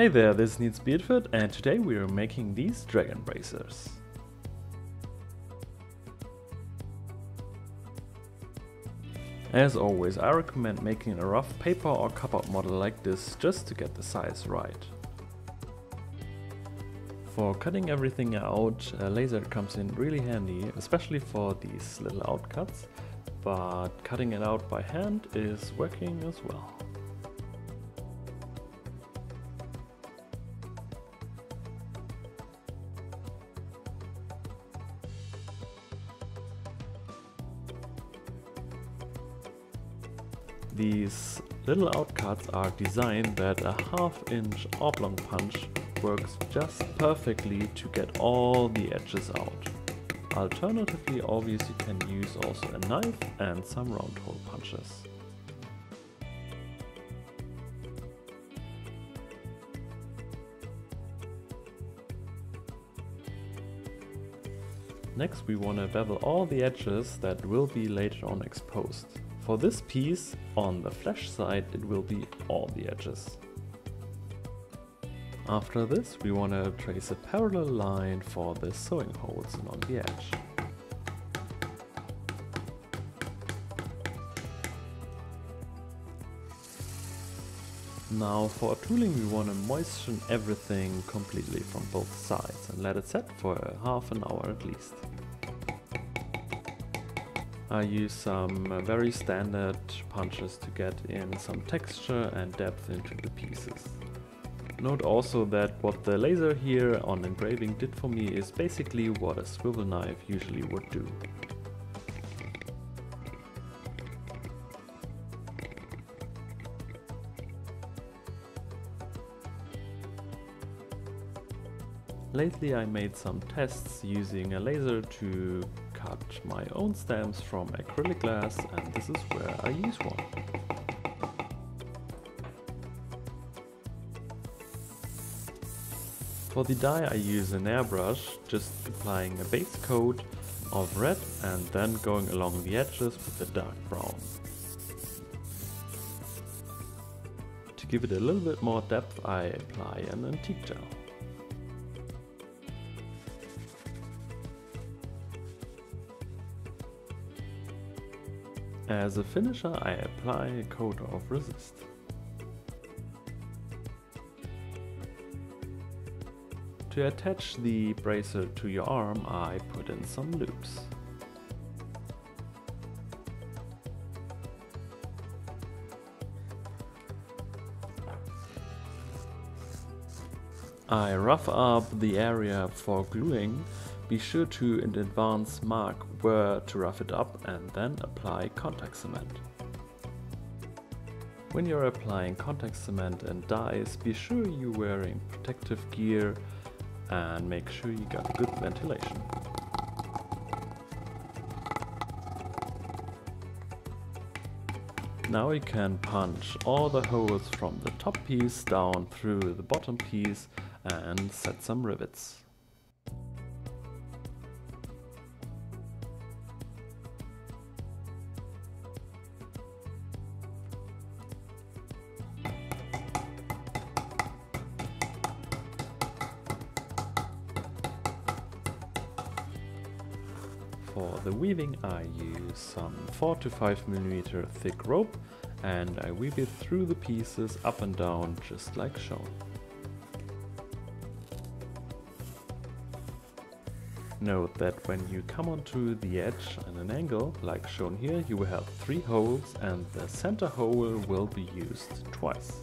Hey there, this is Beardfoot and today we are making these dragon bracers. As always, I recommend making a rough paper or cupboard model like this just to get the size right. For cutting everything out, a laser comes in really handy, especially for these little outcuts, but cutting it out by hand is working as well. These little outcuts are designed that a half inch oblong punch works just perfectly to get all the edges out. Alternatively, obviously you can use also a knife and some round hole punches. Next we want to bevel all the edges that will be later on exposed. For this piece, on the flesh side, it will be all the edges. After this, we want to trace a parallel line for the sewing holes along the edge. Now for tooling we want to moisten everything completely from both sides and let it set for half an hour at least. I use some uh, very standard punches to get in some texture and depth into the pieces. Note also that what the laser here on engraving did for me is basically what a swivel knife usually would do. Lately I made some tests using a laser to cut my own stamps from acrylic glass and this is where I use one. For the dye I use an airbrush, just applying a base coat of red and then going along the edges with a dark brown. To give it a little bit more depth I apply an antique gel. As a finisher I apply a coat of resist. To attach the bracer to your arm I put in some loops. I rough up the area for gluing be sure to in advance mark where to rough it up and then apply contact cement. When you're applying contact cement and dyes, be sure you're wearing protective gear and make sure you got good ventilation. Now you can punch all the holes from the top piece down through the bottom piece and set some rivets. For the weaving I use some 4 to 5 millimeter thick rope and I weave it through the pieces up and down just like shown. Note that when you come onto the edge at an angle, like shown here, you will have three holes and the center hole will be used twice.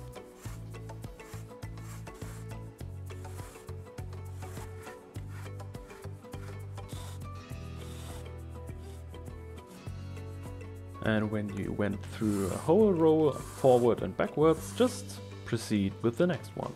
And when you went through a whole row forward and backwards, just proceed with the next one.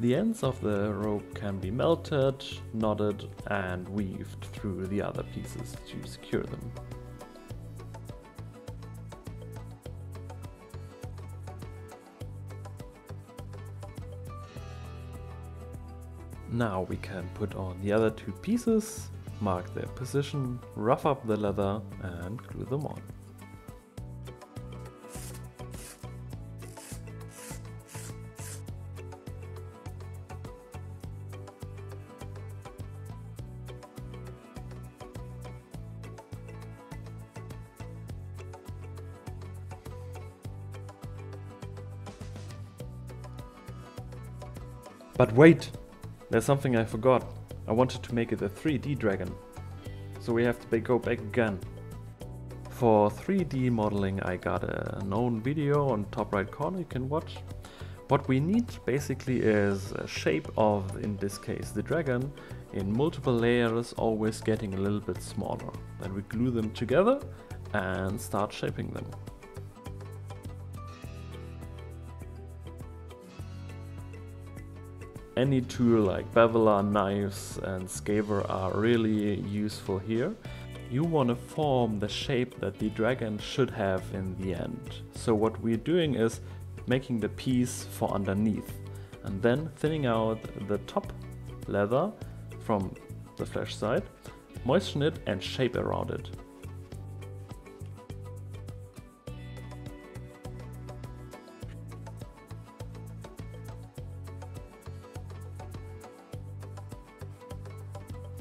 The ends of the rope can be melted, knotted and weaved through the other pieces to secure them. Now we can put on the other two pieces, mark their position, rough up the leather and glue them on. But wait! There's something I forgot. I wanted to make it a 3D dragon. So we have to go back again. For 3D modeling I got a known video on top right corner you can watch. What we need basically is a shape of, in this case, the dragon in multiple layers always getting a little bit smaller. Then we glue them together and start shaping them. Any tool like beveler, knives and skiver are really useful here. You want to form the shape that the dragon should have in the end. So what we're doing is making the piece for underneath and then thinning out the top leather from the flesh side, moisten it and shape around it.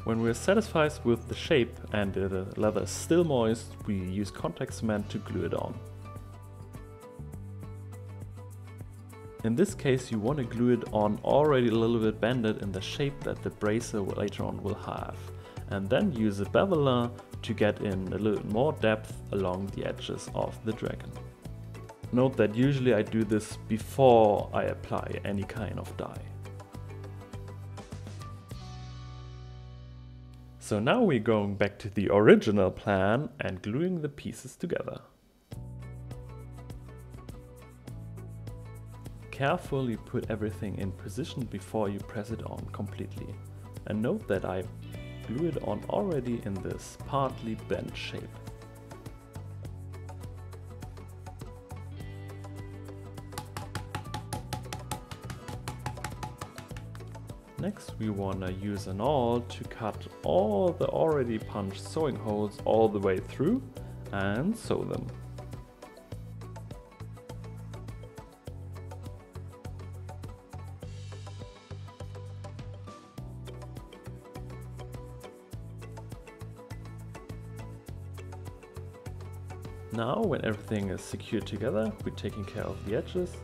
When we're satisfied with the shape and the leather is still moist, we use contact cement to glue it on. In this case you want to glue it on already a little bit bended in the shape that the bracer later on will have. And then use a beveler to get in a little more depth along the edges of the dragon. Note that usually I do this before I apply any kind of dye. So now we're going back to the original plan and gluing the pieces together. Carefully put everything in position before you press it on completely. And note that I glue it on already in this partly bent shape. Next we wanna use an awl to cut all the already punched sewing holes all the way through and sew them. Now when everything is secured together, we're taking care of the edges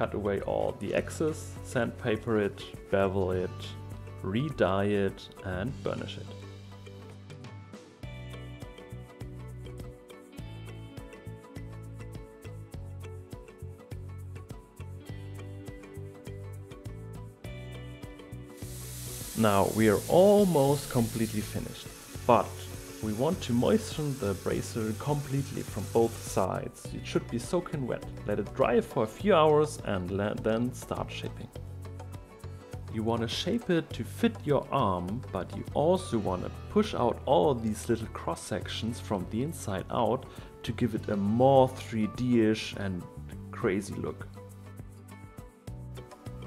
cut away all the excess, sandpaper it, bevel it, re-dye it and burnish it. Now we are almost completely finished, but we want to moisten the bracer completely from both sides. It should be soaking wet. Let it dry for a few hours and then start shaping. You want to shape it to fit your arm, but you also want to push out all these little cross sections from the inside out to give it a more 3D-ish and crazy look.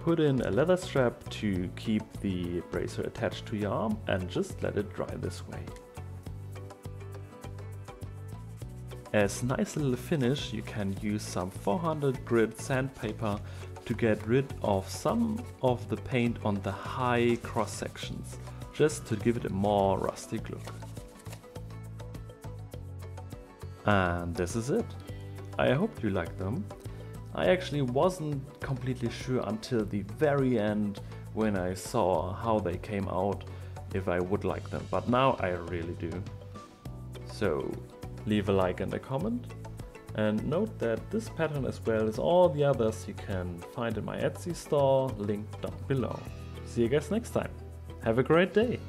Put in a leather strap to keep the bracer attached to your arm and just let it dry this way. As nice little finish you can use some 400 grit sandpaper to get rid of some of the paint on the high cross sections, just to give it a more rustic look. And this is it. I hope you liked them. I actually wasn't completely sure until the very end when I saw how they came out if I would like them, but now I really do. So leave a like and a comment. And note that this pattern as well as all the others you can find in my Etsy store, linked down below. See you guys next time. Have a great day!